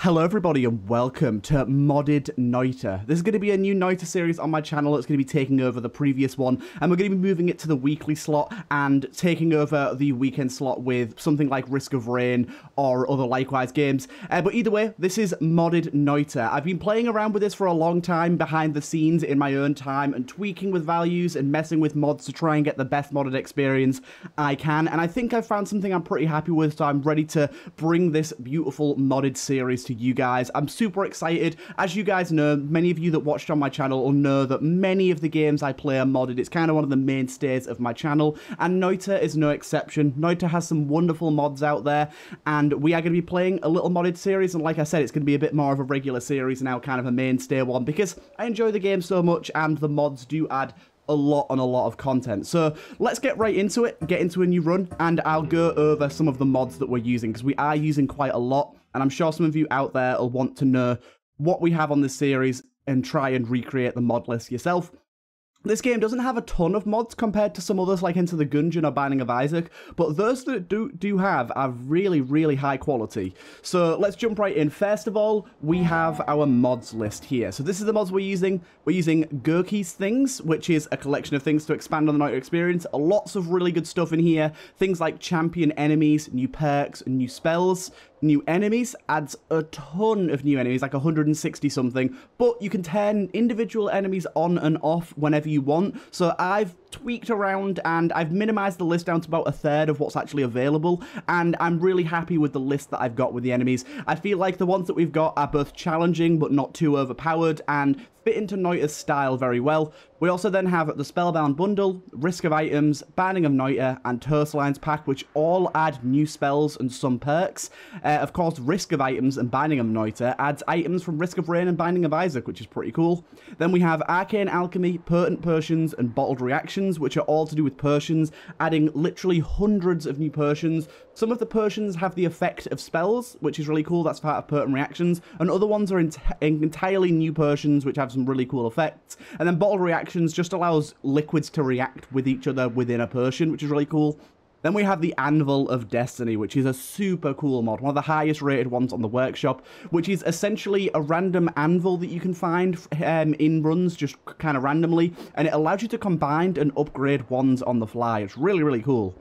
Hello everybody and welcome to Modded Noita. This is going to be a new Noita series on my channel that's going to be taking over the previous one and we're going to be moving it to the weekly slot and taking over the weekend slot with something like Risk of Rain or other likewise games. Uh, but either way, this is Modded Noita. I've been playing around with this for a long time behind the scenes in my own time and tweaking with values and messing with mods to try and get the best modded experience I can and I think I've found something I'm pretty happy with so I'm ready to bring this beautiful modded series to you guys. I'm super excited. As you guys know, many of you that watched on my channel will know that many of the games I play are modded. It's kind of one of the mainstays of my channel, and Noita is no exception. Noita has some wonderful mods out there, and we are going to be playing a little modded series, and like I said, it's going to be a bit more of a regular series now, kind of a mainstay one, because I enjoy the game so much, and the mods do add a lot on a lot of content. So let's get right into it, get into a new run, and I'll go over some of the mods that we're using, because we are using quite a lot and I'm sure some of you out there will want to know what we have on this series and try and recreate the mod list yourself. This game doesn't have a ton of mods compared to some others like Enter the Gungeon or Binding of Isaac, but those that do do have are really, really high quality. So let's jump right in. First of all, we have our mods list here. So this is the mods we're using. We're using Goki's Things, which is a collection of things to expand on the Noita experience. Lots of really good stuff in here. Things like champion enemies, new perks, and new spells new enemies, adds a ton of new enemies, like 160 something, but you can turn individual enemies on and off whenever you want. So I've tweaked around and I've minimized the list down to about a third of what's actually available, and I'm really happy with the list that I've got with the enemies. I feel like the ones that we've got are both challenging but not too overpowered, and fit into Noita's style very well. We also then have the Spellbound Bundle, Risk of Items, Binding of Noita, and Lines Pack, which all add new spells and some perks. Uh, of course, Risk of Items and Binding of Noita adds items from Risk of Rain and Binding of Isaac, which is pretty cool. Then we have Arcane Alchemy, Potent Potions, and Bottled Reactions, which are all to do with potions, adding literally hundreds of new potions. Some of the potions have the effect of spells, which is really cool, that's part of Potent Reactions, and other ones are ent entirely new potions, which have some really cool effects. And then bottle reactions just allows liquids to react with each other within a potion, which is really cool. Then we have the Anvil of Destiny, which is a super cool mod, one of the highest rated ones on the workshop, which is essentially a random anvil that you can find um, in runs just kind of randomly, and it allows you to combine and upgrade wands on the fly. It's really, really cool.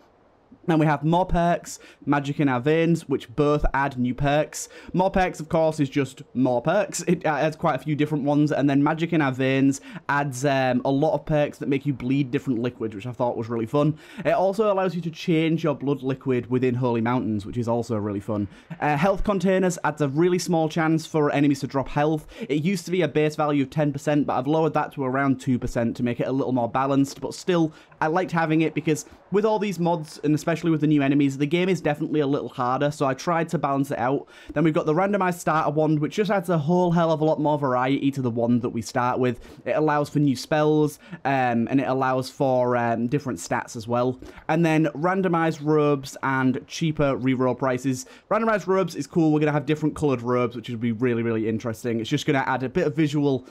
Then we have more perks, magic in our veins, which both add new perks. More perks, of course, is just more perks. It adds quite a few different ones. And then magic in our veins adds um, a lot of perks that make you bleed different liquids, which I thought was really fun. It also allows you to change your blood liquid within Holy Mountains, which is also really fun. Uh, health containers adds a really small chance for enemies to drop health. It used to be a base value of 10%, but I've lowered that to around 2% to make it a little more balanced. But still, I liked having it because with all these mods, and especially with the new enemies, the game is definitely a little harder, so I tried to balance it out. Then we've got the randomized starter wand, which just adds a whole hell of a lot more variety to the wand that we start with. It allows for new spells, um, and it allows for um, different stats as well. And then randomized robes and cheaper reroll prices. Randomized robes is cool. We're going to have different colored robes, which would be really, really interesting. It's just going to add a bit of visual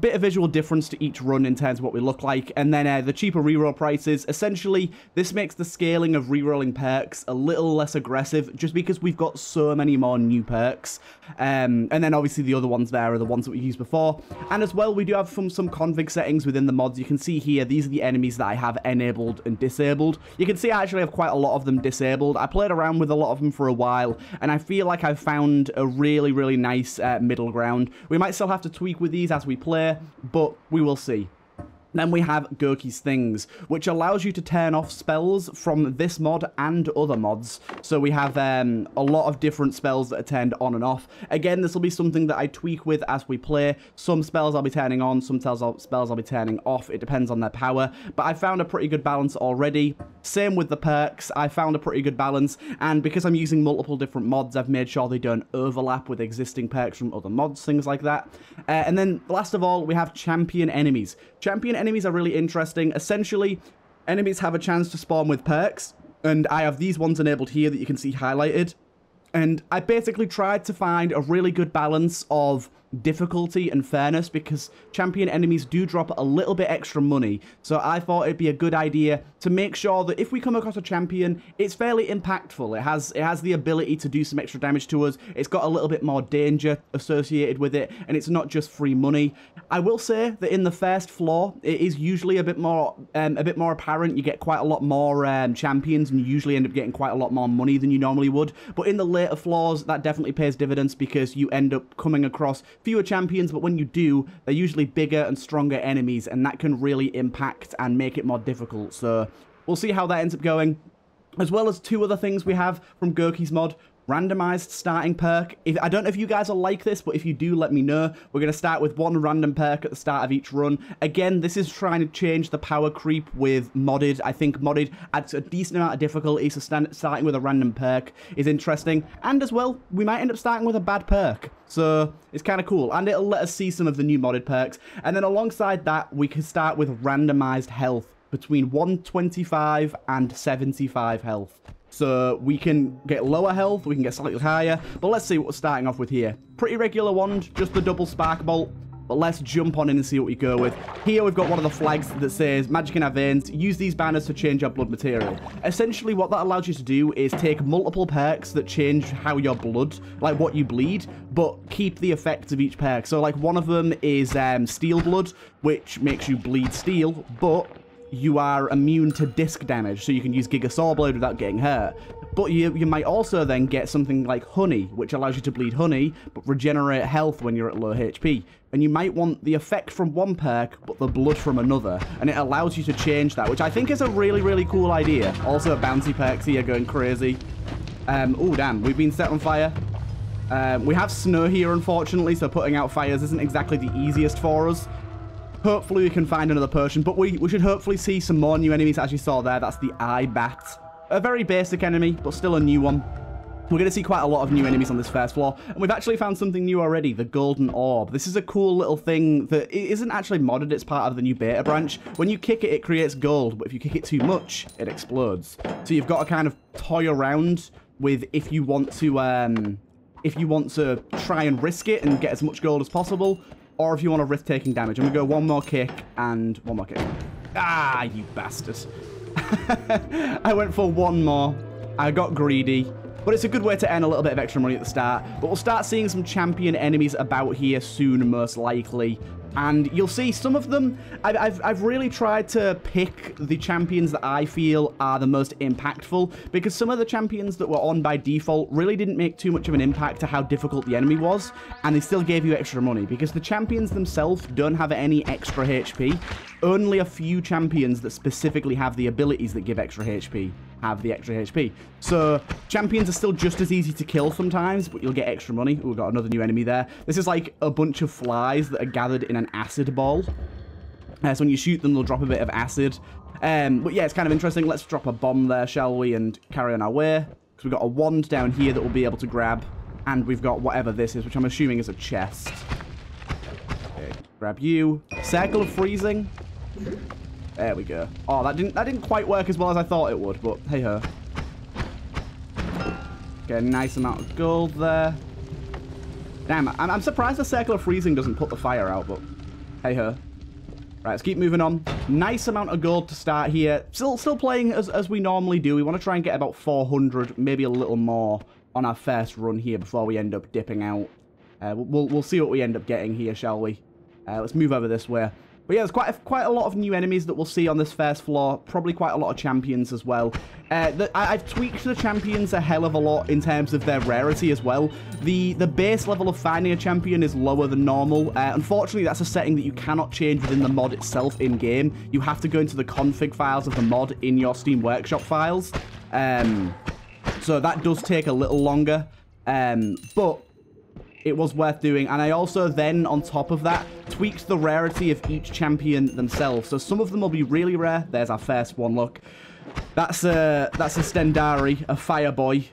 bit of visual difference to each run in terms of what we look like. And then uh, the cheaper reroll prices, essentially, this makes the scaling of rerolling perks a little less aggressive just because we've got so many more new perks. Um, and then obviously the other ones there are the ones that we used before. And as well, we do have some, some config settings within the mods. You can see here, these are the enemies that I have enabled and disabled. You can see I actually have quite a lot of them disabled. I played around with a lot of them for a while, and I feel like I've found a really, really nice uh, middle ground. We might still have to tweak with these as we play, but we will see. Then we have Goki's Things, which allows you to turn off spells from this mod and other mods. So we have um, a lot of different spells that are turned on and off. Again, this will be something that I tweak with as we play. Some spells I'll be turning on, some spells I'll be turning off. It depends on their power. But I found a pretty good balance already. Same with the perks. I found a pretty good balance. And because I'm using multiple different mods, I've made sure they don't overlap with existing perks from other mods, things like that. Uh, and then last of all, we have champion enemies. Champion enemies enemies are really interesting. Essentially, enemies have a chance to spawn with perks, and I have these ones enabled here that you can see highlighted. And I basically tried to find a really good balance of difficulty and fairness because champion enemies do drop a little bit extra money. So I thought it'd be a good idea to make sure that if we come across a champion, it's fairly impactful. It has it has the ability to do some extra damage to us. It's got a little bit more danger associated with it, and it's not just free money. I will say that in the first floor, it is usually a bit more um, a bit more apparent. You get quite a lot more um, champions, and you usually end up getting quite a lot more money than you normally would. But in the later floors, that definitely pays dividends because you end up coming across fewer champions, but when you do, they're usually bigger and stronger enemies, and that can really impact and make it more difficult. So we'll see how that ends up going. As well as two other things we have from Goki's mod randomized starting perk. If, I don't know if you guys are like this, but if you do, let me know. We're going to start with one random perk at the start of each run. Again, this is trying to change the power creep with modded. I think modded adds a decent amount of difficulty, so stand, starting with a random perk is interesting. And as well, we might end up starting with a bad perk. So it's kind of cool. And it'll let us see some of the new modded perks. And then alongside that, we can start with randomized health between 125 and 75 health. So we can get lower health, we can get slightly higher. But let's see what we're starting off with here. Pretty regular wand, just the double spark bolt. But let's jump on in and see what we go with. Here we've got one of the flags that says Magic in our veins. Use these banners to change our blood material. Essentially what that allows you to do is take multiple perks that change how your blood, like what you bleed, but keep the effects of each perk. So like one of them is um, steel blood, which makes you bleed steel, but you are immune to disc damage, so you can use Giga Saw Blade without getting hurt. But you, you might also then get something like Honey, which allows you to bleed Honey, but regenerate health when you're at low HP. And you might want the effect from one perk, but the blood from another. And it allows you to change that, which I think is a really, really cool idea. Also, bouncy perks here going crazy. Um, oh, damn, we've been set on fire. Um, we have snow here, unfortunately, so putting out fires isn't exactly the easiest for us. Hopefully we can find another potion, but we, we should hopefully see some more new enemies as you saw there. That's the Eye Bat. A very basic enemy, but still a new one. We're going to see quite a lot of new enemies on this first floor, and we've actually found something new already, the Golden Orb. This is a cool little thing that isn't actually modded, it's part of the new beta branch. When you kick it, it creates gold, but if you kick it too much, it explodes. So you've got to kind of toy around with if you want to... Um, if you want to try and risk it and get as much gold as possible, or if you want a risk-taking damage. I'm going to go one more kick and one more kick. Ah, you bastard. I went for one more. I got greedy. But it's a good way to earn a little bit of extra money at the start. But we'll start seeing some champion enemies about here soon, most likely. And you'll see some of them, I've, I've, I've, really tried to pick the champions that I feel are the most impactful, because some of the champions that were on by default really didn't make too much of an impact to how difficult the enemy was, and they still gave you extra money, because the champions themselves don't have any extra HP. Only a few champions that specifically have the abilities that give extra HP have the extra HP. So champions are still just as easy to kill sometimes, but you'll get extra money. Ooh, we've got another new enemy there. This is like a bunch of flies that are gathered in an acid ball. Uh, so when you shoot them, they'll drop a bit of acid. Um, but yeah, it's kind of interesting. Let's drop a bomb there, shall we, and carry on our way. Because we've got a wand down here that we'll be able to grab. And we've got whatever this is, which I'm assuming is a chest. Okay, grab you. Circle of freezing. There we go. Oh, that didn't that didn't quite work as well as I thought it would, but hey ho. Get a nice amount of gold there. Damn, I'm, I'm surprised the Circle of Freezing doesn't put the fire out, but hey ho. Right, let's keep moving on. Nice amount of gold to start here. Still still playing as, as we normally do. We want to try and get about 400, maybe a little more on our first run here before we end up dipping out. Uh, we'll, we'll see what we end up getting here, shall we? Uh, let's move over this way. But yeah, there's quite a, quite a lot of new enemies that we'll see on this first floor. Probably quite a lot of champions as well. Uh, the, I, have tweaked the champions a hell of a lot in terms of their rarity as well. The the base level of finding a champion is lower than normal. Uh, unfortunately, that's a setting that you cannot change within the mod itself in-game. You have to go into the config files of the mod in your Steam Workshop files. Um, so that does take a little longer. Um, but it was worth doing. And I also then, on top of that, tweaked the rarity of each champion themselves. So some of them will be really rare. There's our first one, look. That's a, that's a Stendari, a Fireboy,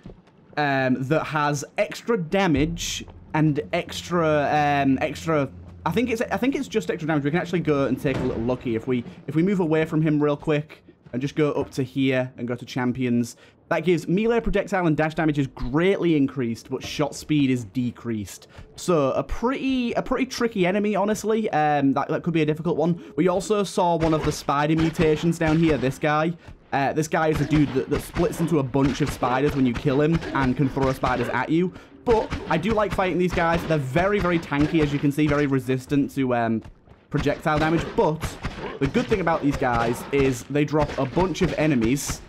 um, that has extra damage and extra, um, extra... I think it's I think it's just extra damage. We can actually go and take a little look. If we if we move away from him real quick and just go up to here and go to champions, That gives melee projectile and dash damage is greatly increased, but shot speed is decreased. So a pretty a pretty tricky enemy, honestly. Um, that, that could be a difficult one. We also saw one of the spider mutations down here, this guy. Uh, this guy is a dude that, that splits into a bunch of spiders when you kill him and can throw spiders at you. But I do like fighting these guys. They're very, very tanky, as you can see, very resistant to um, projectile damage. But the good thing about these guys is they drop a bunch of enemies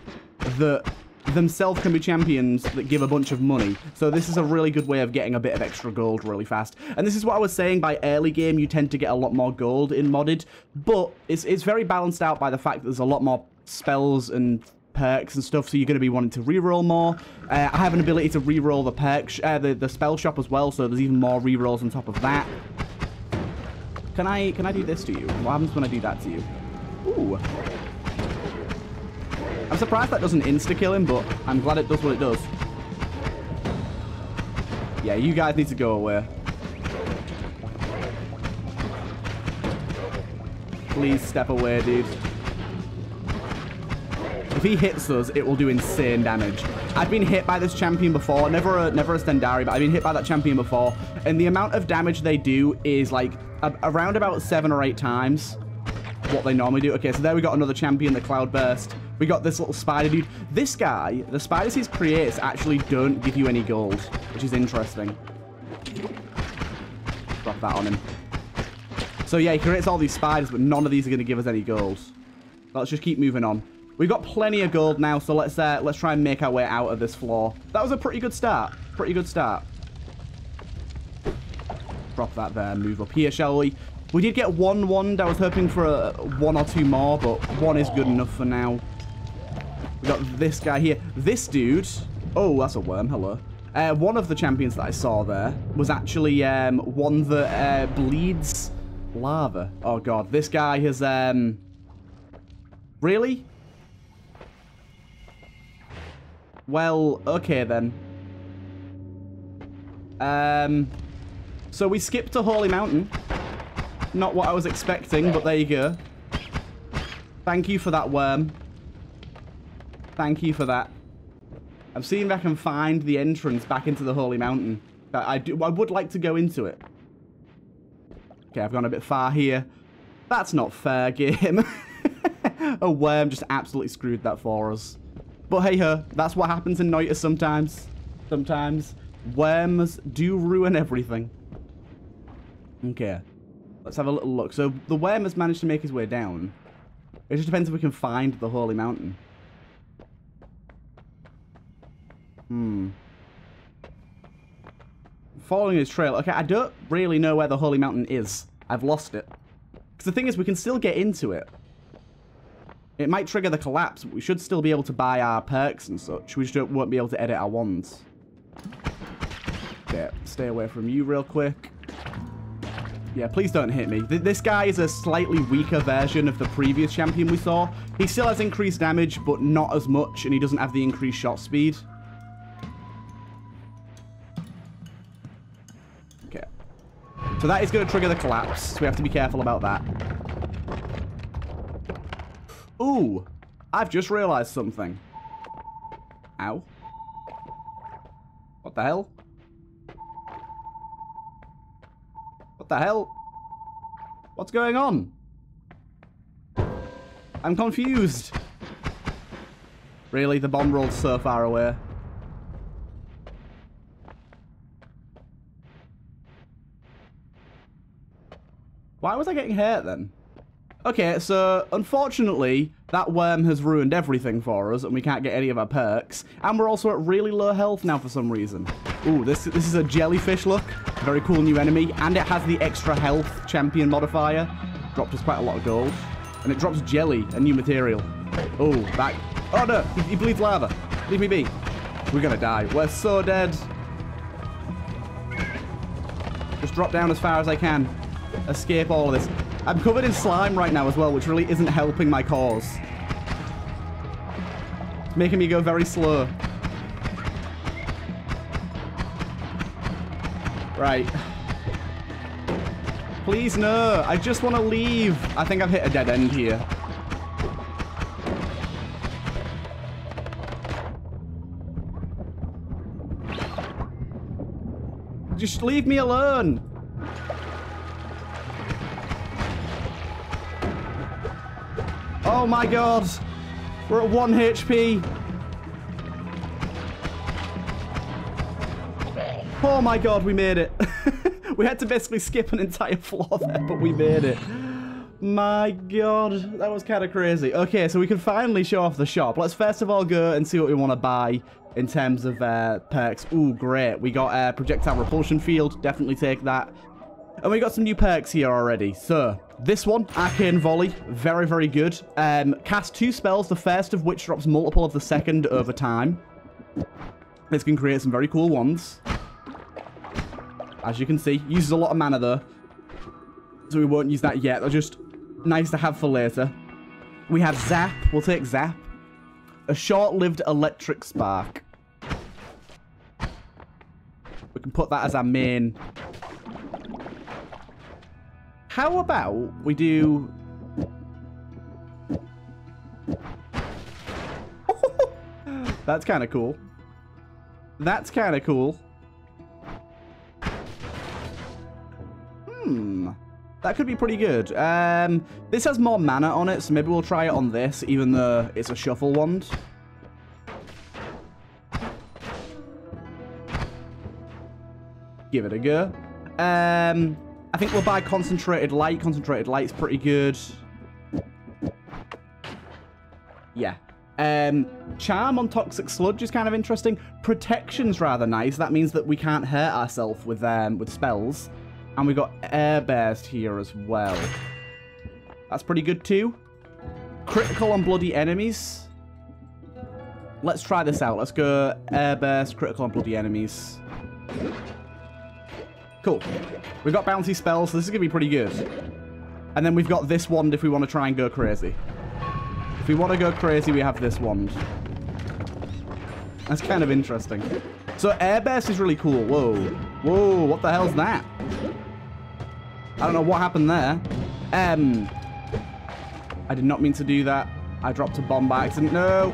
that themselves can be champions that give a bunch of money. So this is a really good way of getting a bit of extra gold really fast. And this is what I was saying, by early game you tend to get a lot more gold in modded, but it's, it's very balanced out by the fact that there's a lot more spells and perks and stuff, so you're going to be wanting to reroll more. Uh, I have an ability to reroll the perk, uh, the, the spell shop as well, so there's even more rerolls on top of that. Can I can I do this to you? What happens when I do that to you? Ooh. I'm surprised that doesn't insta-kill him, but I'm glad it does what it does. Yeah, you guys need to go away. Please step away, dude. If he hits us, it will do insane damage. I've been hit by this champion before. Never a, never a Stendari, but I've been hit by that champion before. And the amount of damage they do is like a, around about seven or eight times what they normally do. Okay, so there we got another champion, the Cloudburst. We got this little spider dude. This guy, the spiders he creates actually don't give you any gold, which is interesting. Drop that on him. So yeah, he creates all these spiders, but none of these are going to give us any gold. Let's just keep moving on. We've got plenty of gold now, so let's uh, let's try and make our way out of this floor. That was a pretty good start. Pretty good start. Drop that there, move up here, shall we? We did get one wand. I was hoping for a one or two more, but one is good enough for now. We got this guy here. This dude... Oh, that's a worm. Hello. Uh, one of the champions that I saw there was actually um, one that uh, bleeds lava. Oh, God. This guy has... Um... Really? Well, okay then. Um, so we skipped to Holy Mountain. Not what I was expecting, but there you go. Thank you for that worm. Thank you for that. I'm seeing if I can find the entrance back into the Holy Mountain. I, do, I would like to go into it. Okay, I've gone a bit far here. That's not fair, game. a worm just absolutely screwed that for us. But hey ho, that's what happens in Noita sometimes. Sometimes. Worms do ruin everything. Okay. Let's have a little look. So the worm has managed to make his way down. It just depends if we can find the Holy Mountain. Hmm. Following his trail. Okay, I don't really know where the Holy Mountain is. I've lost it. Because the thing is, we can still get into it. It might trigger the collapse, but we should still be able to buy our perks and such. We just won't be able to edit our wands. Okay, stay away from you real quick. Yeah, please don't hit me. Th this guy is a slightly weaker version of the previous champion we saw. He still has increased damage, but not as much, and he doesn't have the increased shot speed. So that is going to trigger the collapse, so we have to be careful about that. Ooh, I've just realized something. Ow. What the hell? What the hell? What's going on? I'm confused. Really? The bomb rolled so far away. Why was I getting hurt then? Okay, so unfortunately, that worm has ruined everything for us, and we can't get any of our perks. And we're also at really low health now for some reason. Ooh, this, this is a jellyfish look. Very cool new enemy. And it has the extra health champion modifier. Dropped us quite a lot of gold. And it drops jelly, a new material. Oh, that... Oh, no! He, he bleeds lava. Leave me be. We're gonna die. We're so dead. Just drop down as far as I can escape all of this. I'm covered in slime right now as well, which really isn't helping my cause. It's making me go very slow. Right. Please, no. I just want to leave. I think I've hit a dead end here. Just leave me alone. Oh my god. We're at 1 HP. Oh my god, we made it. we had to basically skip an entire floor there, but we made it. My god, that was kind of crazy. Okay, so we can finally show off the shop. Let's first of all go and see what we want to buy in terms of uh, perks. Ooh, great. We got a projectile repulsion field. Definitely take that. And we got some new perks here already. So, this one, Arcane Volley, very, very good. Um, cast two spells, the first of which drops multiple of the second over time. This can create some very cool ones. As you can see, uses a lot of mana though. So we won't use that yet. They're just nice to have for later. We have Zap. We'll take Zap. A short-lived electric spark. We can put that as our main. How about we do... That's kind of cool. That's kind of cool. Hmm. That could be pretty good. Um, this has more mana on it, so maybe we'll try it on this, even though it's a shuffle wand. Give it a go. Um, I think we'll buy Concentrated Light. Concentrated Light's pretty good. Yeah. Um, Charm on Toxic Sludge is kind of interesting. Protection's rather nice. That means that we can't hurt ourselves with, um, with spells. And we've got Air Burst here as well. That's pretty good too. Critical on bloody enemies. Let's try this out. Let's go Air Burst, critical on bloody enemies. Cool. We've got bouncy spells, so this is going to be pretty good. And then we've got this wand if we want to try and go crazy. If we want to go crazy, we have this wand. That's kind of interesting. So Air Burst is really cool. Whoa. Whoa, what the hell's that? I don't know what happened there. Um, I did not mean to do that. I dropped a bomb by accident. No.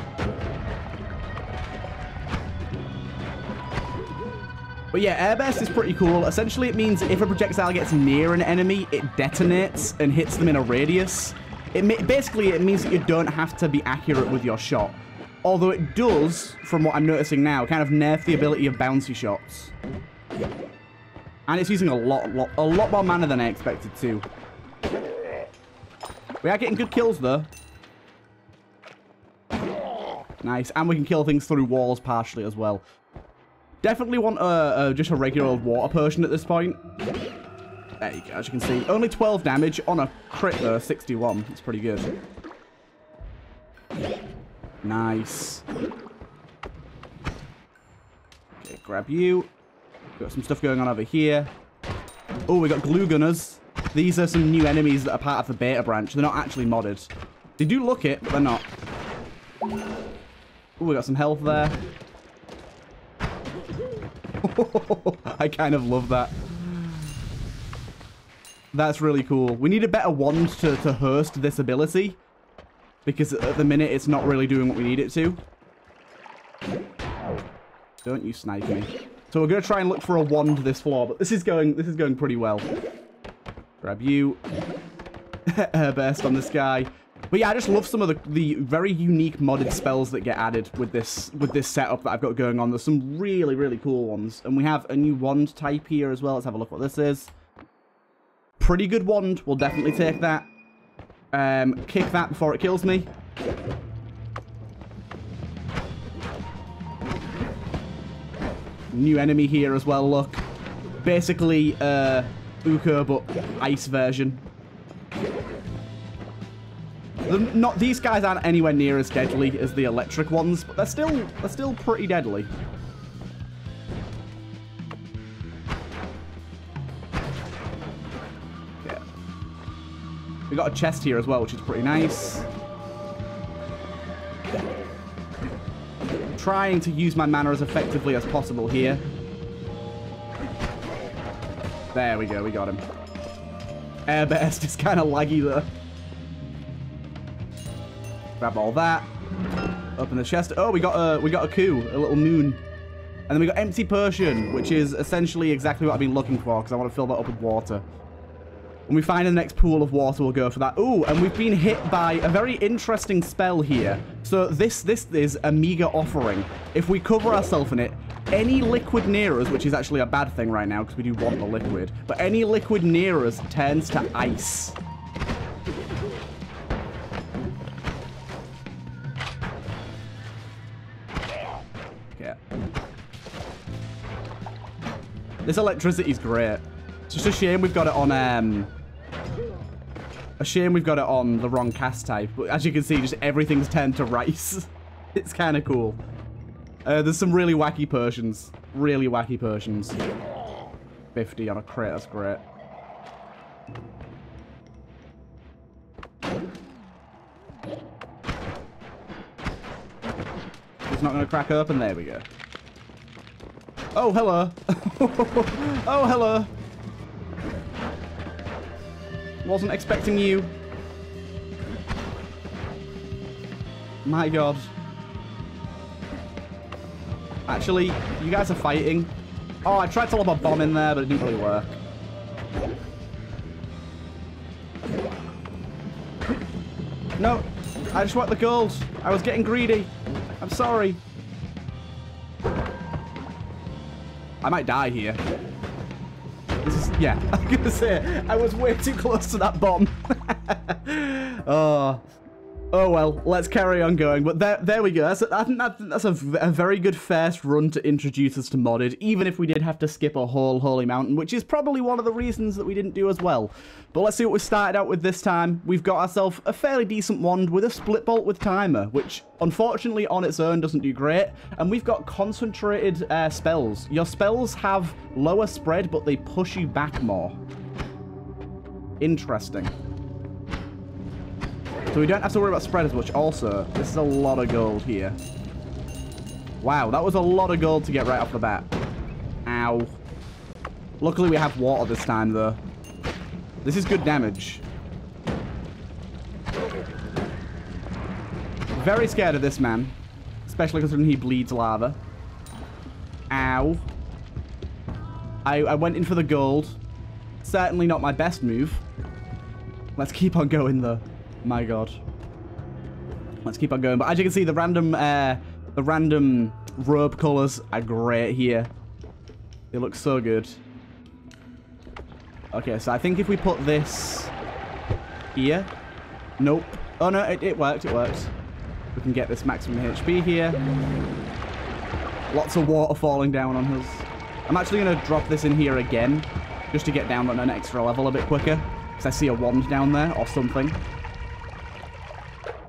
But yeah, airburst is pretty cool. Essentially, it means if a projectile gets near an enemy, it detonates and hits them in a radius. It basically it means that you don't have to be accurate with your shot. Although it does, from what I'm noticing now, kind of nerf the ability of bouncy shots. And it's using a lot, lot, a lot more mana than I expected to. We are getting good kills, though. Nice. And we can kill things through walls partially as well. Definitely want a, a, just a regular old water potion at this point. There you go, as you can see. Only 12 damage on a crit, though. 61. It's pretty good. Nice. Okay, grab you. Got some stuff going on over here. Oh, we got glue gunners. These are some new enemies that are part of the beta branch. They're not actually modded. They do look it, but they're not. Oh, we got some health there. I kind of love that. That's really cool. We need a better wand to, to host this ability. Because at the minute, it's not really doing what we need it to. Don't you snipe me. So we're going to try and look for a wand this floor, but this is going this is going pretty well. Grab you. Airburst on this guy. But yeah, I just love some of the, the very unique modded spells that get added with this with this setup that I've got going on. There's some really, really cool ones. And we have a new wand type here as well. Let's have a look what this is. Pretty good wand. We'll definitely take that. Um, kick that before it kills me. New enemy here as well, look. Basically, uh, Ukko, but ice version. Not These guys aren't anywhere near as deadly as the electric ones, but they're still, they're still pretty deadly. Yeah. We got a chest here as well, which is pretty nice. trying to use my mana as effectively as possible here. There we go, we got him. Air burst is kind of laggy though. Grab all that. Open the chest. Oh, we got a we got a coup, a little moon. And then we got empty potion, which is essentially exactly what I've been looking for because I want to fill that up with water. When we find the next pool of water, we'll go for that. Ooh, and we've been hit by a very interesting spell here. So this this is a meager offering. If we cover ourselves in it, any liquid near us, which is actually a bad thing right now because we do want the liquid, but any liquid near us turns to ice. This electricity is great. It's just a shame we've got it on um, a shame we've got it on the wrong cast type. But as you can see, just everything's turned to rice. it's kind of cool. Uh, there's some really wacky potions. Really wacky potions. 50 on a crit, that's great. It's not going to crack open. There we go. Oh, hello. oh, hello. Wasn't expecting you. My god. Actually, you guys are fighting. Oh, I tried to lob a bomb in there, but it didn't really work. No, I just want the gold. I was getting greedy. I'm sorry. I might die here. This is, yeah, I'm gonna say, I was way too close to that bomb. oh, Oh well, let's carry on going. But there, there we go. That's a, I think that, that's a, a, very good first run to introduce us to modded, even if we did have to skip a whole holy mountain, which is probably one of the reasons that we didn't do as well. But let's see what we started out with this time. We've got ourselves a fairly decent wand with a split bolt with timer, which unfortunately on its own doesn't do great. And we've got concentrated uh, spells. Your spells have lower spread, but they push you back more. Interesting. So we don't have to worry about spread as much. Also, this is a lot of gold here. Wow, that was a lot of gold to get right off the bat. Ow. Luckily, we have water this time, though. This is good damage. Very scared of this man. Especially considering he bleeds lava. Ow. I, I went in for the gold. Certainly not my best move. Let's keep on going, though. My god. Let's keep on going. But as you can see, the random uh, the random robe colors are great here. They look so good. Okay, so I think if we put this here. Nope. Oh, no, it, it worked. It worked. We can get this maximum HP here. Lots of water falling down on us. I'm actually going to drop this in here again just to get down on an extra level a bit quicker because I see a wand down there or something.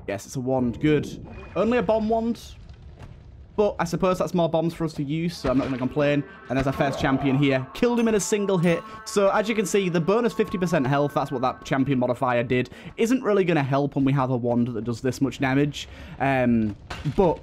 Yes, it's a wand. Good. Only a bomb wand. But I suppose that's more bombs for us to use, so I'm not going to complain. And there's our first champion here. Killed him in a single hit. So as you can see, the bonus 50% health, that's what that champion modifier did, isn't really going to help when we have a wand that does this much damage. Um, but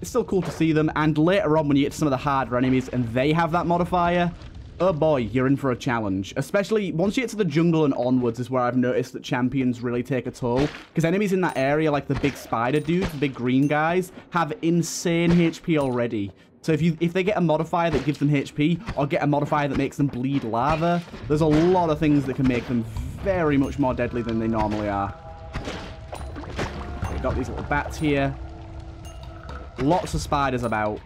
it's still cool to see them. And later on, when you get to some of the harder enemies and they have that modifier, oh boy, you're in for a challenge. Especially once you get to the jungle and onwards is where I've noticed that champions really take a toll. Because enemies in that area, like the big spider dudes, the big green guys, have insane HP already. So if you if they get a modifier that gives them HP, or get a modifier that makes them bleed lava, there's a lot of things that can make them very much more deadly than they normally are. We've got these little bats here. Lots of spiders about.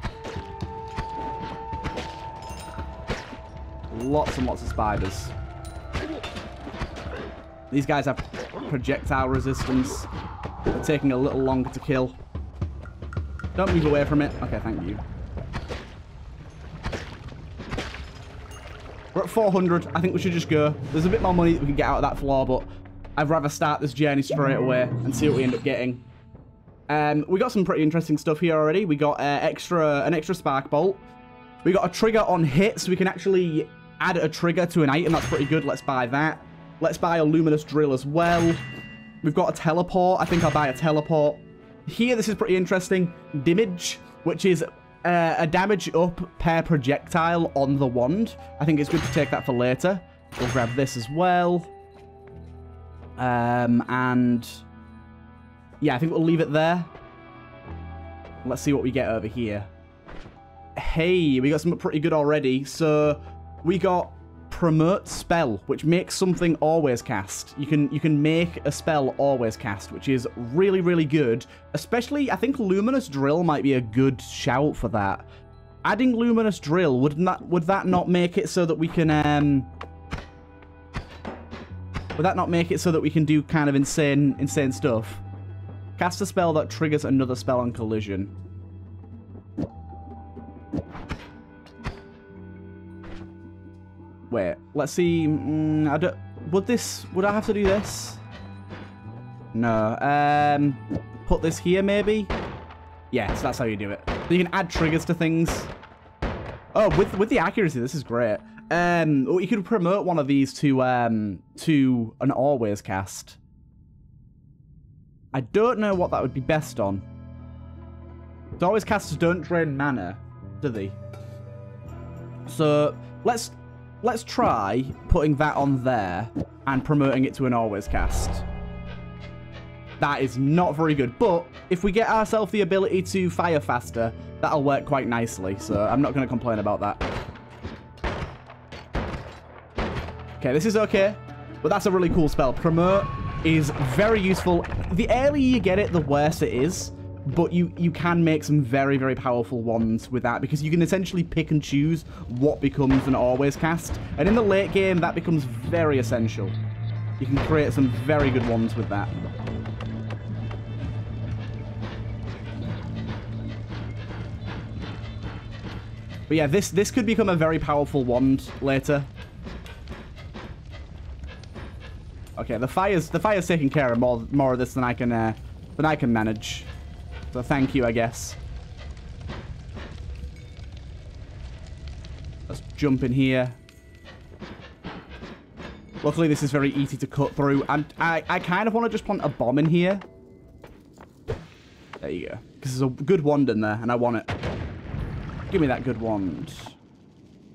Lots and lots of spiders. These guys have projectile resistance. They're taking a little longer to kill. Don't move away from it. Okay, thank you. We're at 400. I think we should just go. There's a bit more money that we can get out of that floor, but I'd rather start this journey straight away and see what we end up getting. Um, we got some pretty interesting stuff here already. We got uh, extra an extra spark bolt. We got a trigger on hit, so we can actually add a trigger to an item. That's pretty good. Let's buy that. Let's buy a luminous drill as well. We've got a teleport. I think I'll buy a teleport. Here, this is pretty interesting. Damage, which is uh, a damage up per projectile on the wand. I think it's good to take that for later. We'll grab this as well. Um, and yeah, I think we'll leave it there. Let's see what we get over here. hey, we got something pretty good already. So we got promote spell, which makes something always cast. You can you can make a spell always cast, which is really really good. Especially, I think luminous drill might be a good shout for that. Adding luminous drill would not would that not make it so that we can um would that not make it so that we can do kind of insane insane stuff? Cast a spell that triggers another spell on collision. Wait, let's see. Mm, I don't. Would this? Would I have to do this? No. Um, put this here maybe. Yes, that's how you do it. You can add triggers to things. Oh, with with the accuracy, this is great. Um, or you could promote one of these to um to an always cast. I don't know what that would be best on. The always casters don't drain mana, do they? So let's let's try putting that on there and promoting it to an always cast. That is not very good, but if we get ourselves the ability to fire faster, that'll work quite nicely, so I'm not going to complain about that. Okay, this is okay, but that's a really cool spell. Promote is very useful. The earlier you get it, the worse it is but you you can make some very very powerful ones with that because you can essentially pick and choose what becomes an always cast. And in the late game that becomes very essential. You can create some very good ones with that. But yeah this this could become a very powerful wand later. Okay the fire's the fire's taking care of more more of this than i can uh, than i can manage so thank you, I guess. Let's jump in here. Luckily, this is very easy to cut through. And I, I kind of want to just plant a bomb in here. There you go. Because there's a good wand in there, and I want it. Give me that good wand.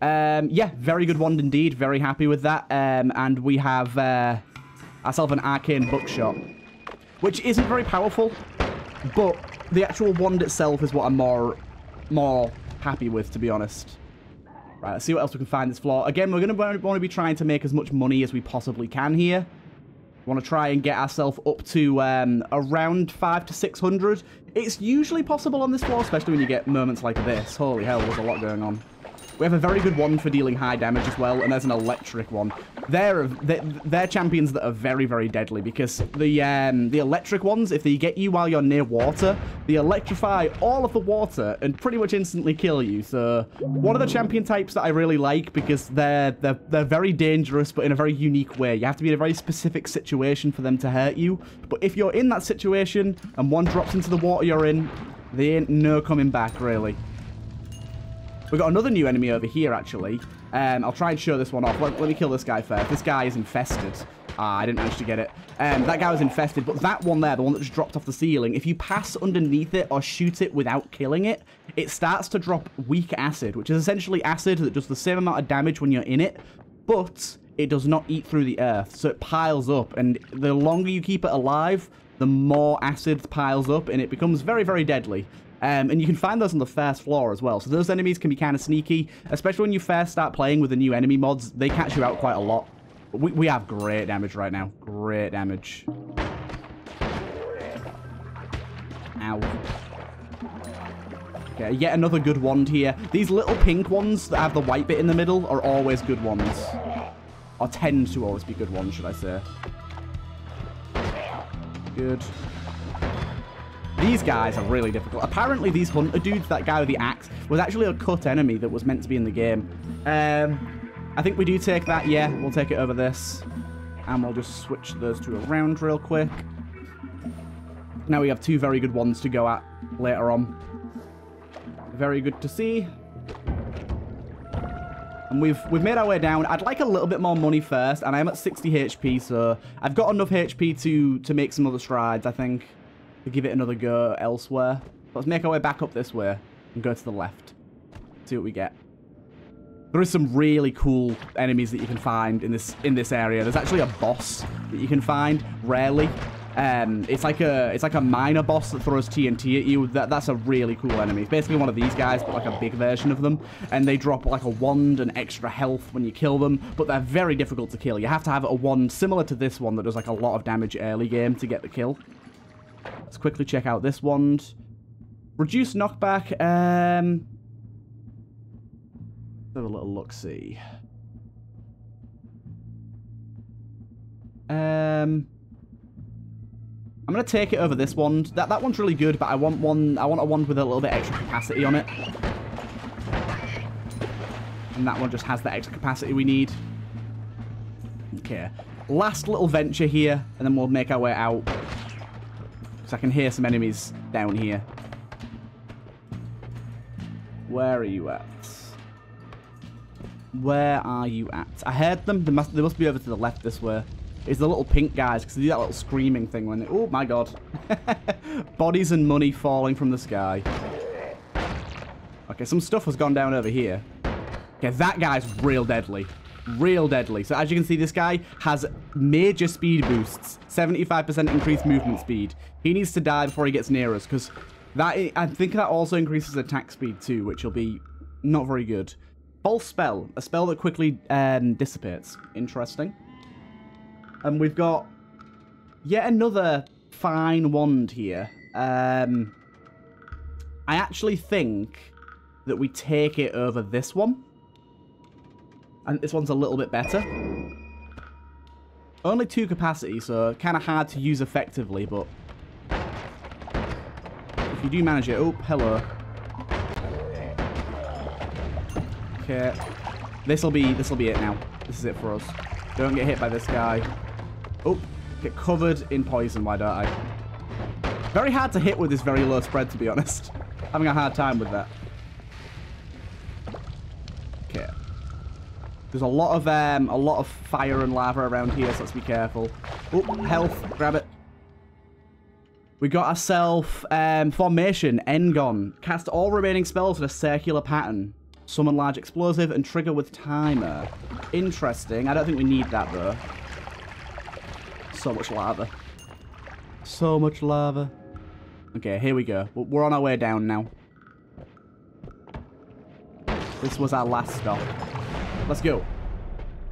Um, yeah, very good wand indeed. Very happy with that. Um, and we have uh, ourselves an arcane buckshot, which isn't very powerful, but the actual wand itself is what I'm more, more happy with, to be honest. Right, let's see what else we can find this floor. Again, we're going to want to be trying to make as much money as we possibly can here. We want to try and get ourselves up to um, around 5 to 600. It's usually possible on this floor, especially when you get moments like this. Holy hell, there's a lot going on. We have a very good one for dealing high damage as well, and there's an electric one. They're, they're, they're champions that are very, very deadly because the um, the electric ones, if they get you while you're near water, they electrify all of the water and pretty much instantly kill you. So one of the champion types that I really like because they're, they're, they're very dangerous, but in a very unique way. You have to be in a very specific situation for them to hurt you. But if you're in that situation and one drops into the water you're in, they ain't no coming back, really. We've got another new enemy over here, actually. Um, I'll try and show this one off. Let, let me kill this guy first. This guy is infested. Ah, I didn't manage to get it. Um, that guy was infested, but that one there, the one that just dropped off the ceiling, if you pass underneath it or shoot it without killing it, it starts to drop weak acid, which is essentially acid that does the same amount of damage when you're in it, but it does not eat through the earth, so it piles up, and the longer you keep it alive, the more acid piles up, and it becomes very, very deadly. Um, and you can find those on the first floor as well. So those enemies can be kind of sneaky, especially when you first start playing with the new enemy mods. They catch you out quite a lot. We, we have great damage right now. Great damage. Ow. Okay, yet another good wand here. These little pink ones that have the white bit in the middle are always good ones. Or tend to always be good ones, should I say. Good. These guys are really difficult. Apparently, these hunter dudes, that guy with the axe, was actually a cut enemy that was meant to be in the game. Um, I think we do take that. Yeah, we'll take it over this. And we'll just switch those two around real quick. Now we have two very good ones to go at later on. Very good to see. And we've we've made our way down. I'd like a little bit more money first, and I'm at 60 HP, so I've got enough HP to to make some other strides, I think to give it another go elsewhere. Let's make our way back up this way and go to the left. See what we get. There is some really cool enemies that you can find in this in this area. There's actually a boss that you can find, rarely. Um, it's like a it's like a minor boss that throws TNT at you. That that's a really cool enemy. It's basically one of these guys, but like a big version of them. And they drop like a wand and extra health when you kill them. But they're very difficult to kill. You have to have a wand similar to this one that does like a lot of damage early game to get the kill. Let's quickly check out this wand. Reduce knockback. Um, have a little look. See. Um, I'm gonna take it over this wand. That that one's really good, but I want one. I want a wand with a little bit extra capacity on it. And that one just has the extra capacity we need. Okay. Last little venture here, and then we'll make our way out. Because I can hear some enemies down here. Where are you at? Where are you at? I heard them. They must, they must be over to the left this way. It's the little pink guys, because they do that little screaming thing when they... Oh, my God. Bodies and money falling from the sky. Okay, some stuff has gone down over here. Okay, that guy's real deadly. Real deadly. So as you can see, this guy has major speed boosts. 75% increased movement speed. He needs to die before he gets near us, because that I think that also increases attack speed too, which will be not very good. False spell. A spell that quickly um, dissipates. Interesting. And we've got yet another fine wand here. Um, I actually think that we take it over this one. And this one's a little bit better. Only two capacity, so kind of hard to use effectively, but if you do manage it... Oh, hello. Okay. This'll be this'll be it now. This is it for us. Don't get hit by this guy. Oh, get covered in poison, why don't I? Very hard to hit with this very low spread, to be honest. Having a hard time with that. There's a lot of um, a lot of fire and lava around here, so let's be careful. Oh, health. Grab it. We got ourselves um, Formation, Engon. Cast all remaining spells in a circular pattern. Summon large explosive and trigger with timer. Interesting. I don't think we need that, though. So much lava. So much lava. Okay, here we go. We're on our way down now. This was our last stop. Let's go.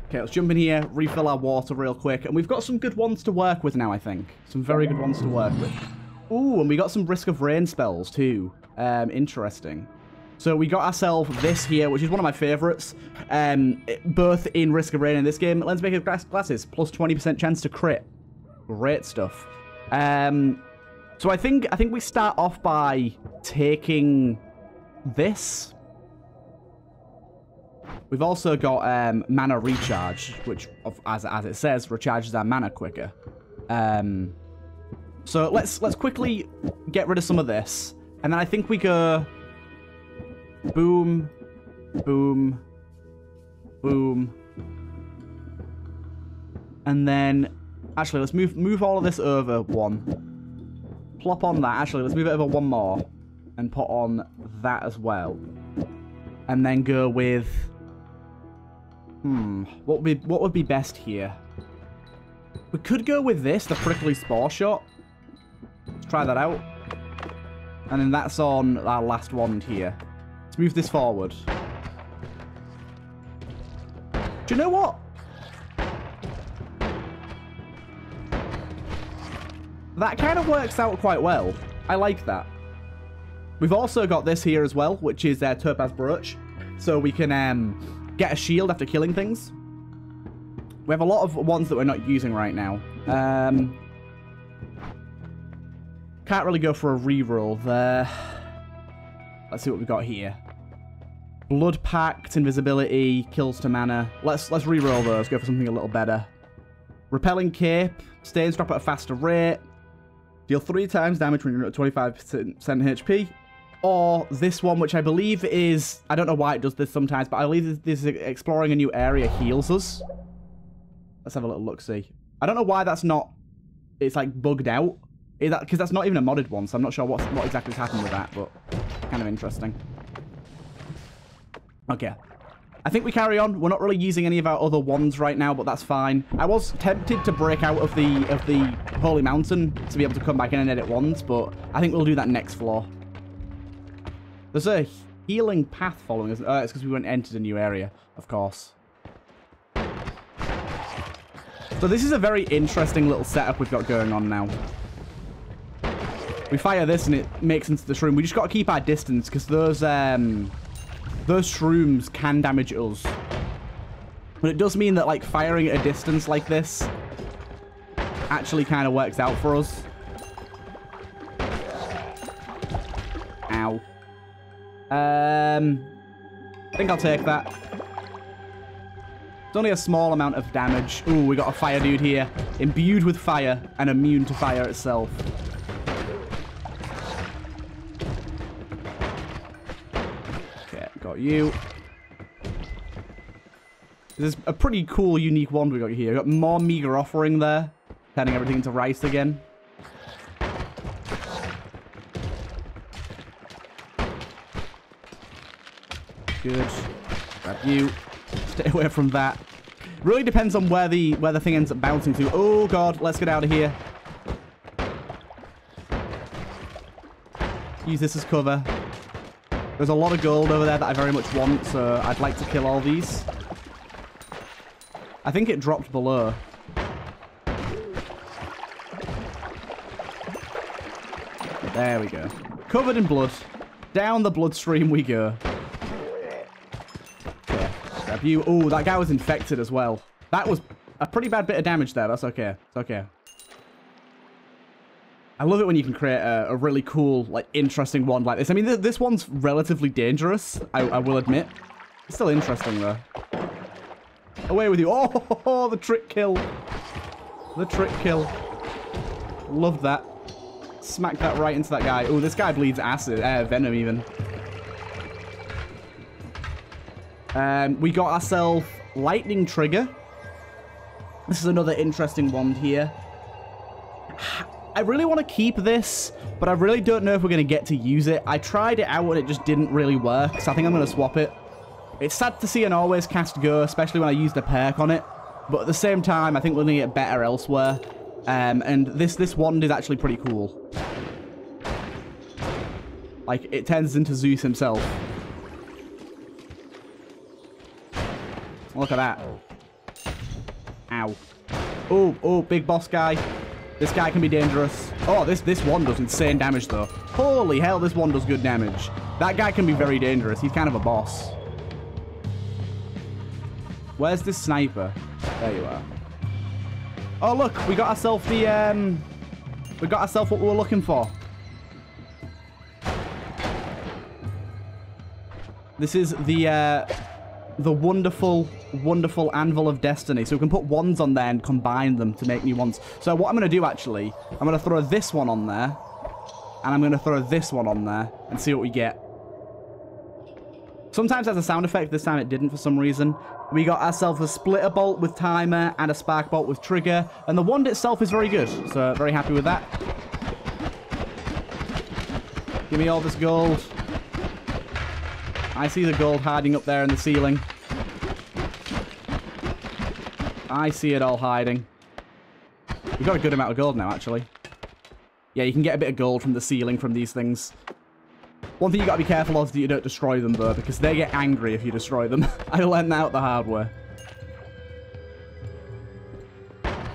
Okay, let's jump in here, refill our water real quick. And we've got some good ones to work with now, I think. Some very good ones to work with. Ooh, and we got some Risk of Rain spells, too. Um, interesting. So we got ourselves this here, which is one of my favorites. Um, both in Risk of Rain in this game. Lens Maker Glasses, plus 20% chance to crit. Great stuff. Um, so I think I think we start off by taking this. We've also got um, mana recharge, which, as, as it says, recharges our mana quicker. Um, so let's let's quickly get rid of some of this, and then I think we go boom, boom, boom, and then Actually, let's move move all of this over one. Plop on that. Actually, let's move it over one more. And put on that as well. And then go with... Hmm. What would be, what would be best here? We could go with this, the Prickly Spore Shot. Let's try that out. And then that's on our last wand here. Let's move this forward. Do you know what? That kind of works out quite well. I like that. We've also got this here as well, which is uh, Topaz Brooch. So we can um, get a shield after killing things. We have a lot of ones that we're not using right now. Um, can't really go for a reroll there. Let's see what we've got here. Blood Pact, Invisibility, Kills to Mana. Let's let's reroll those. Go for something a little better. Repelling Cape. Stains drop at a faster rate. Deal three times damage when you're at 25% HP. Or this one, which I believe is... I don't know why it does this sometimes, but I believe this is exploring a new area heals us. Let's have a little look-see. I don't know why that's not... It's, like, bugged out. Because that, that's not even a modded one, so I'm not sure what, what exactly has happened with that, but kind of interesting. Okay. I think we carry on. We're not really using any of our other wands right now, but that's fine. I was tempted to break out of the of the Holy Mountain to be able to come back in and edit wands, but I think we'll do that next floor. There's a healing path following us. Uh, it's because we went entered a new area, of course. So this is a very interesting little setup we've got going on now. We fire this and it makes into the shroom. We just got to keep our distance because those um, those shrooms can damage us. But it does mean that like firing at a distance like this actually kind of works out for us. Um, I think I'll take that. It's only a small amount of damage. Ooh, we got a fire dude here. Imbued with fire and immune to fire itself. Okay, got you. This is a pretty cool, unique wand we got here. We got more meager offering there. Turning everything into rice again. Good. Grab you. Stay away from that. Really depends on where the where the thing ends up bouncing to. Oh god, let's get out of here. Use this as cover. There's a lot of gold over there that I very much want, so I'd like to kill all these. I think it dropped below. There we go. Covered in blood. Down the bloodstream we go. You. Oh, that guy was infected as well. That was a pretty bad bit of damage there. That's okay. It's okay. I love it when you can create a, a, really cool, like, interesting one like this. I mean, th this one's relatively dangerous, I, I, will admit. It's still interesting, though. Away with you. Oh, oh, the trick kill. The trick kill. Love that. Smack that right into that guy. Oh, this guy bleeds acid. Uh, venom, even. Um, we got ourselves Lightning Trigger. This is another interesting wand here. I really want to keep this, but I really don't know if we're going to get to use it. I tried it out and it just didn't really work, so I think I'm going to swap it. It's sad to see an always cast go, especially when I used a perk on it. But at the same time, I think we're going to get better elsewhere. Um, and this, this wand is actually pretty cool. Like, it turns into Zeus himself. Look at that. Ow. Oh, oh, big boss guy. This guy can be dangerous. Oh, this, this one does insane damage, though. Holy hell, this one does good damage. That guy can be very dangerous. He's kind of a boss. Where's this sniper? There you are. Oh, look. We got ourselves the... Um, we got ourselves what we were looking for. This is the... Uh, the wonderful, wonderful Anvil of Destiny. So we can put wands on there and combine them to make new ones. So what I'm going to do, actually, I'm going to throw this one on there. And I'm going to throw this one on there and see what we get. Sometimes has a sound effect. This time it didn't for some reason. We got ourselves a splitter bolt with timer and a spark bolt with trigger. And the wand itself is very good. So very happy with that. Give me all this gold. I see the gold hiding up there in the ceiling. I see it all hiding. We've got a good amount of gold now, actually. Yeah, you can get a bit of gold from the ceiling from these things. One thing you gotta be careful of is that you don't destroy them, though, because they get angry if you destroy them. I learned that out the hard way.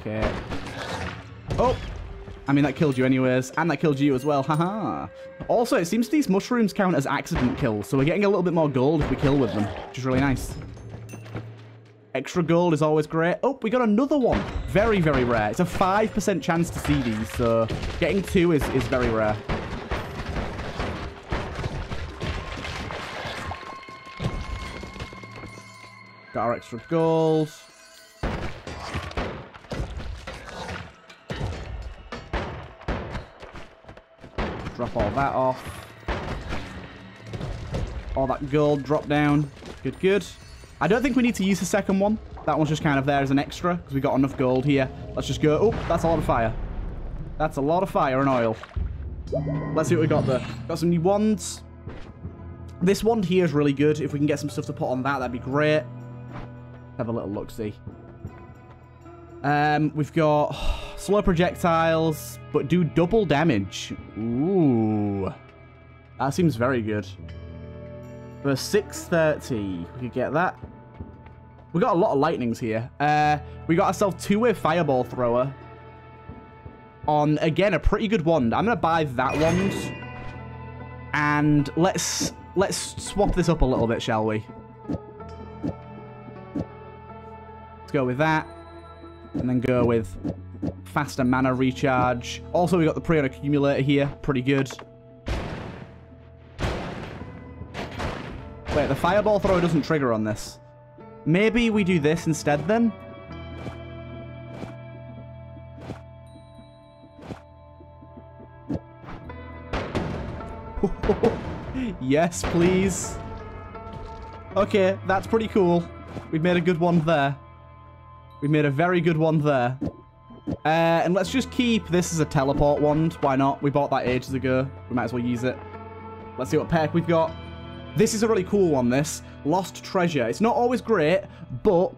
Okay. Oh! I mean, that killed you anyways, and that killed you as well, haha. also, it seems these mushrooms count as accident kills, so we're getting a little bit more gold if we kill with them, which is really nice. Extra gold is always great. Oh, we got another one. Very, very rare. It's a 5% chance to see these, so getting two is, is very rare. Got our extra gold. Drop all that off. All that gold drop down. Good, good. I don't think we need to use the second one. That one's just kind of there as an extra because we got enough gold here. Let's just go. Oh, that's a lot of fire. That's a lot of fire and oil. Let's see what we got there. Got some new wands. This wand here is really good. If we can get some stuff to put on that, that'd be great. Have a little look-see. Um, we've got slow projectiles, but do double damage. Ooh. That seems very good. For 630, we could get that. We got a lot of lightnings here. Uh, we got ourselves two-way fireball thrower. On, again, a pretty good wand. I'm going to buy that wand. And let's let's swap this up a little bit, shall we? Let's go with that. And then go with faster mana recharge. Also, we got the Prion Accumulator here. Pretty good. Wait, the Fireball Thrower doesn't trigger on this. Maybe we do this instead then? yes, please. Okay, that's pretty cool. We've made a good one there. We've made a very good one there. Uh, and let's just keep this as a teleport wand. Why not? We bought that ages ago. We might as well use it. Let's see what perk we've got. This is a really cool one, this. Lost Treasure. It's not always great, but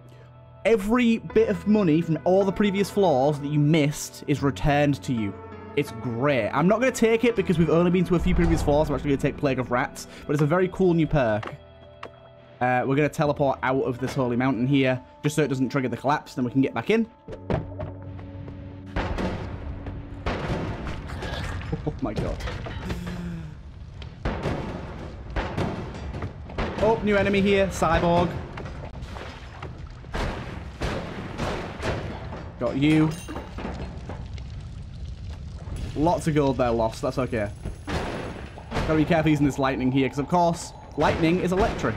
every bit of money from all the previous floors that you missed is returned to you. It's great. I'm not going to take it because we've only been to a few previous floors. I'm actually going to take Plague of Rats, but it's a very cool new perk. Uh, we're going to teleport out of this holy mountain here, just so it doesn't trigger the collapse, then we can get back in. Oh my god. Oh, new enemy here, Cyborg. Got you. Lots of gold there lost, that's okay. Gotta be careful using this lightning here, because of course, lightning is electric.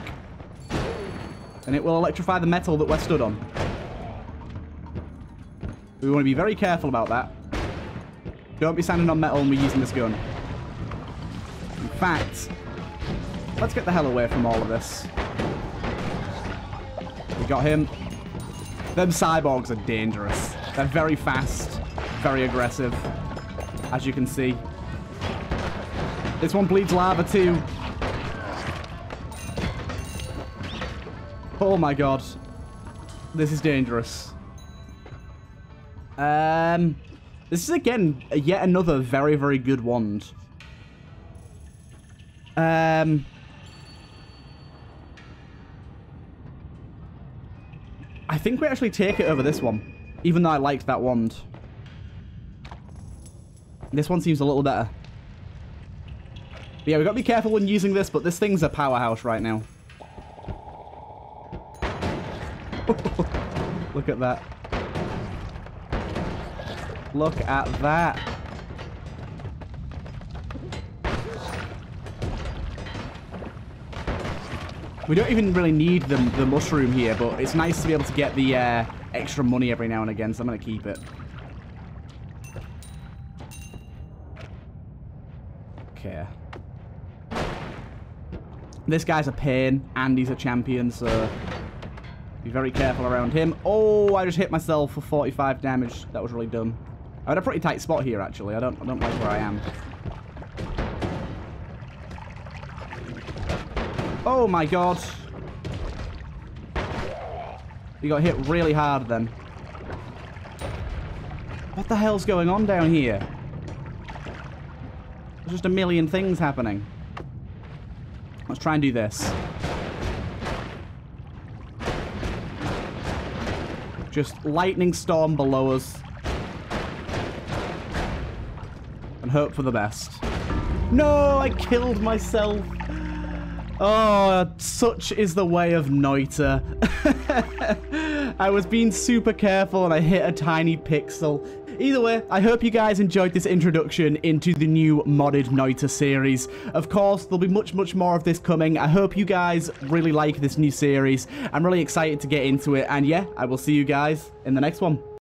And it will electrify the metal that we're stood on. We want to be very careful about that. Don't be standing on metal and we're using this gun. In fact, let's get the hell away from all of this. We got him. Them cyborgs are dangerous. They're very fast, very aggressive, as you can see. This one bleeds lava too. Oh my god. This is dangerous. Um, this is again yet another very, very good wand. Um, I think we actually take it over this one, even though I liked that wand. This one seems a little better. But yeah, we've got to be careful when using this, but this thing's a powerhouse right now. Look at that. Look at that. We don't even really need the, the mushroom here, but it's nice to be able to get the uh, extra money every now and again, so I'm going to keep it. Okay. This guy's a pain, and he's a champion, so be very careful around him. Oh, I just hit myself for 45 damage. That was really dumb. I'm in a pretty tight spot here, actually. I don't, I don't like where I am. Oh my god. You got hit really hard then. What the hell's going on down here? There's just a million things happening. Let's try and do this. Just lightning storm below us. And hope for the best. No, I killed myself. Oh, such is the way of Noita. I was being super careful and I hit a tiny pixel. Either way, I hope you guys enjoyed this introduction into the new modded Noita series. Of course, there'll be much, much more of this coming. I hope you guys really like this new series. I'm really excited to get into it. And yeah, I will see you guys in the next one.